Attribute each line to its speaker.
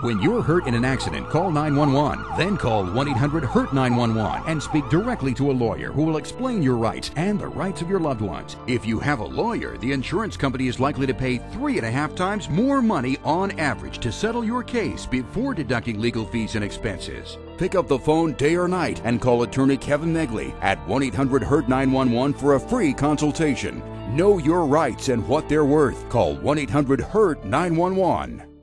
Speaker 1: When you're hurt in an accident, call 911. Then call 1 800 HURT 911 and speak directly to a lawyer who will explain your rights and the rights of your loved ones. If you have a lawyer, the insurance company is likely to pay three and a half times more money on average to settle your case before deducting legal fees and expenses. Pick up the phone day or night and call attorney Kevin Megley at 1 800 HURT 911 for a free consultation. Know your rights and what they're worth. Call 1 800 HURT 911.